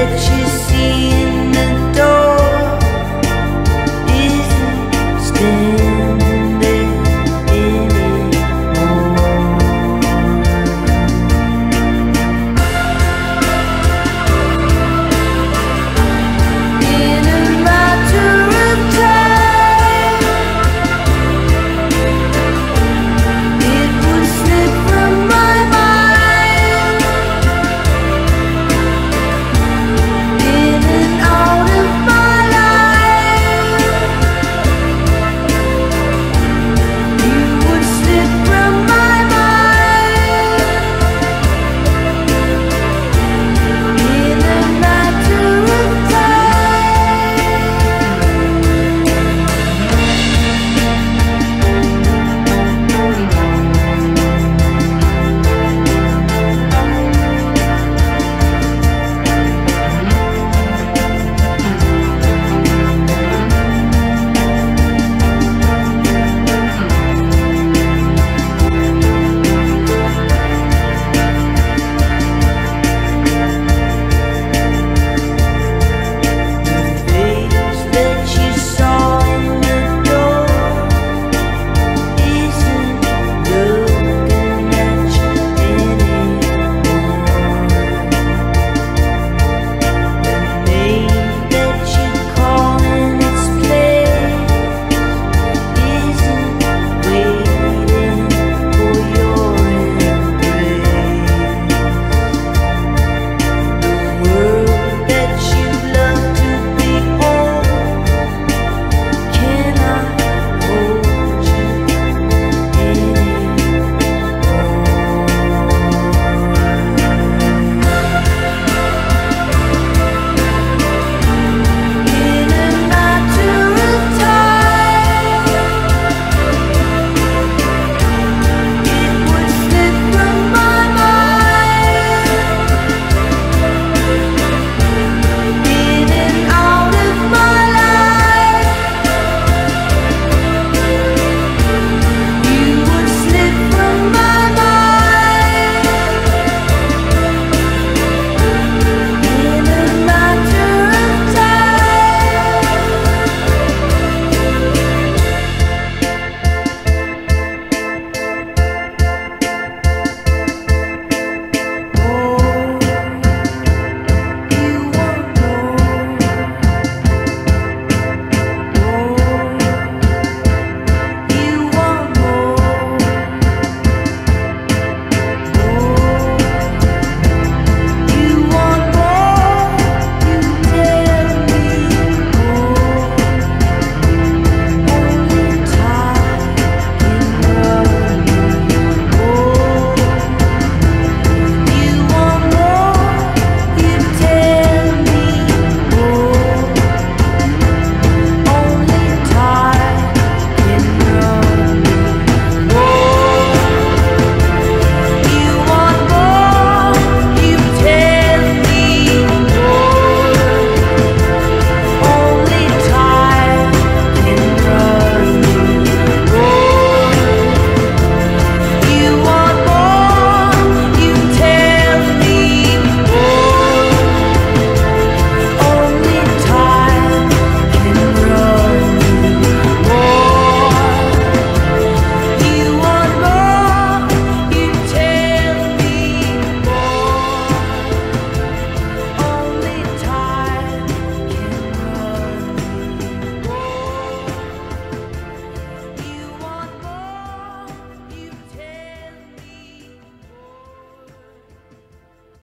that you see.